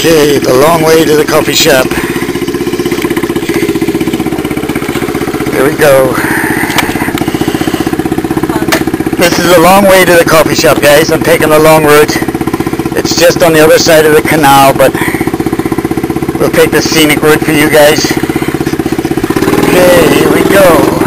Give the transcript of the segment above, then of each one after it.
Okay, the long way to the coffee shop. Here we go. This is a long way to the coffee shop, guys. I'm taking the long route. It's just on the other side of the canal, but we'll take the scenic route for you guys. Okay, here we go.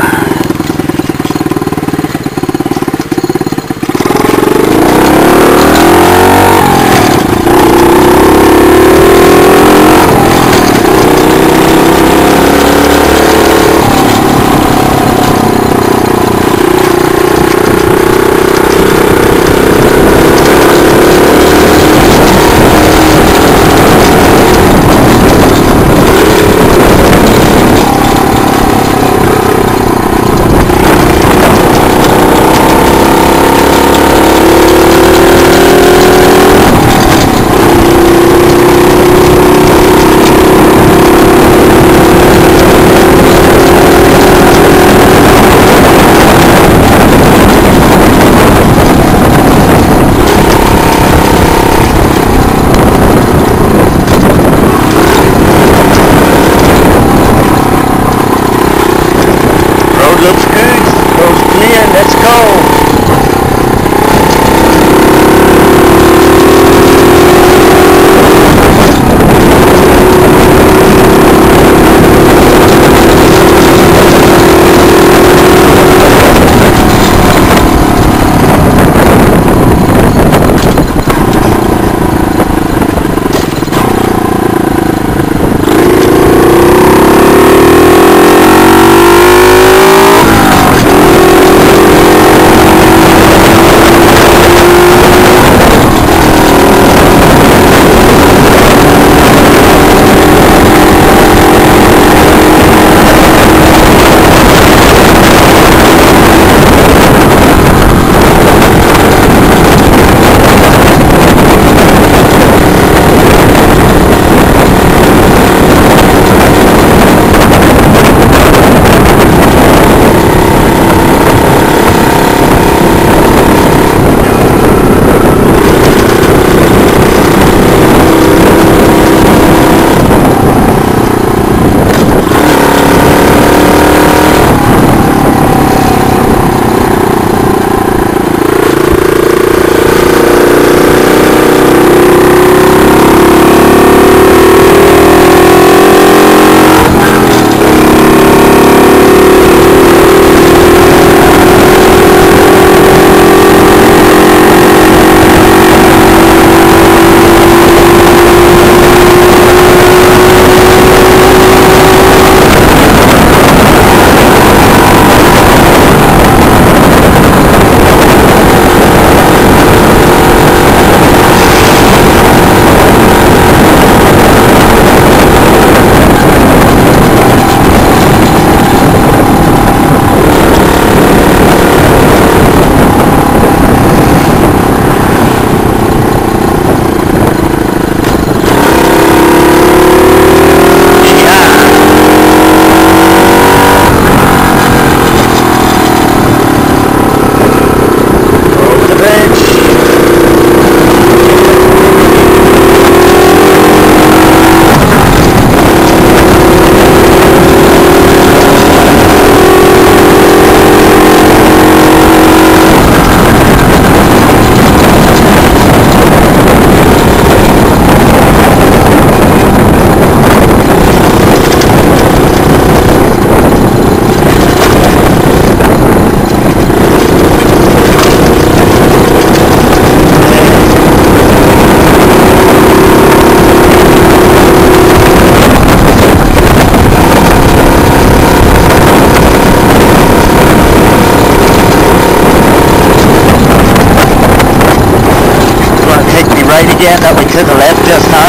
Again that we took a left just now?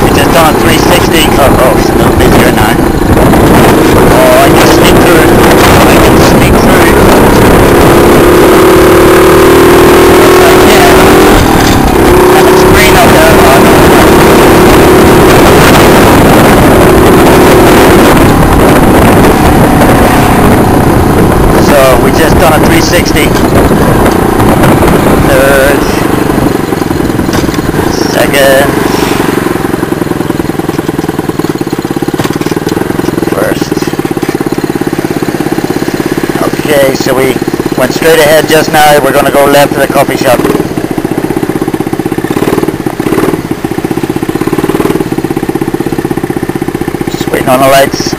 We just on 360. Oh, oh, it's a little busier now. Oh, I can sneak through. I can sneak through. So we just done a 360. Straight ahead just now. We're going to go left to the coffee shop. Just waiting on the lights.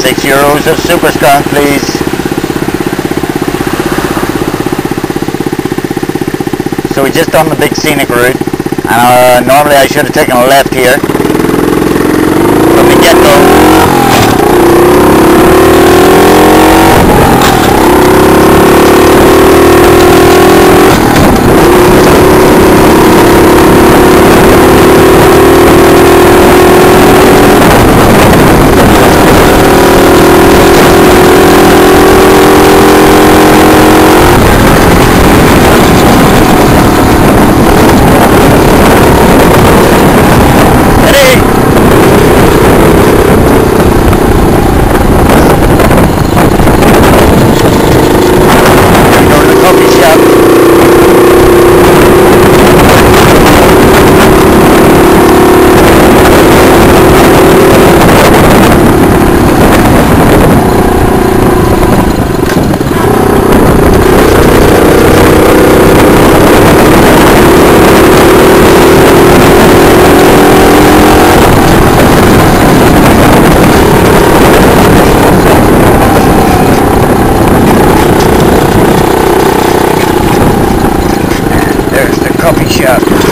Six euros of super strong, please. So we're just done the big scenic route, and uh, normally I should have taken a left here. From the get-go. Russia.